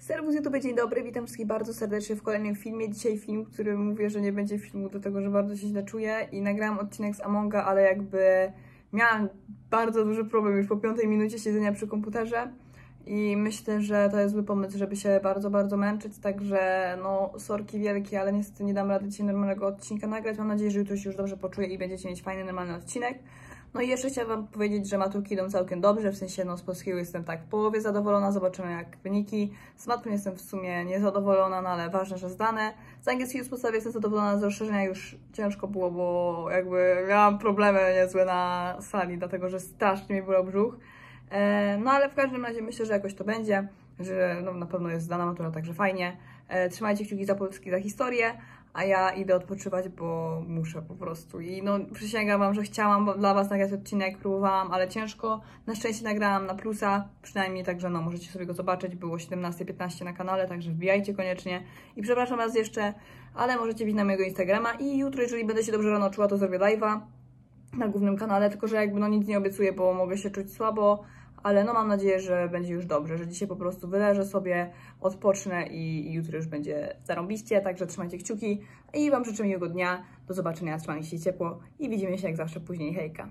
Serwus YouTube, dzień dobry, witam wszystkich bardzo serdecznie w kolejnym filmie. Dzisiaj film, który mówię, że nie będzie filmu, dlatego że bardzo się źle czuję i nagrałam odcinek z Amonga, ale jakby miałam bardzo duży problem już po piątej minucie siedzenia przy komputerze i myślę, że to jest zły pomysł, żeby się bardzo, bardzo męczyć, także no sorki wielkie, ale niestety nie dam rady dzisiaj normalnego odcinka nagrać. Mam nadzieję, że jutro się już dobrze poczuję i będziecie mieć fajny, normalny odcinek. No i jeszcze chciałam powiedzieć, że maturki idą całkiem dobrze, w sensie no z polskiego jestem tak w połowie zadowolona, zobaczymy jak wyniki. Z matmy jestem w sumie niezadowolona, no ale ważne, że zdane. Z angielskiego z podstawy jestem zadowolona, z rozszerzenia już ciężko było, bo jakby miałam problemy niezłe na sali, dlatego że strasznie mi bolał brzuch. E, No ale w każdym razie myślę, że jakoś to będzie, że no, na pewno jest zdana matura, także fajnie. E, Trzymajcie kciuki za Polski, za historię, a ja idę odpoczywać, bo muszę po prostu. I no przysięgam Wam, że chciałam dla Was nagrać odcinek, próbowałam, ale ciężko. Na szczęście nagrałam na plusa, przynajmniej także no możecie sobie go zobaczyć. Było 17.15 na kanale, także wbijajcie koniecznie. I przepraszam Was jeszcze, ale możecie wbić na mojego Instagrama i jutro, jeżeli będę się dobrze rano czuła, to zrobię live'a na głównym kanale, tylko że jakby no nic nie obiecuję, bo mogę się czuć słabo, ale no mam nadzieję, że będzie już dobrze, że dzisiaj po prostu wyleżę sobie, odpocznę i, jutro już będzie zarąbiście, także trzymajcie kciuki i Wam życzę miłego dnia, do zobaczenia, trzymajcie się ciepło i widzimy się jak zawsze później, hejka.